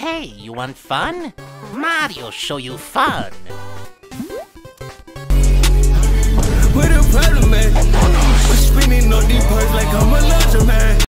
Hey, you want fun? Mario show you fun.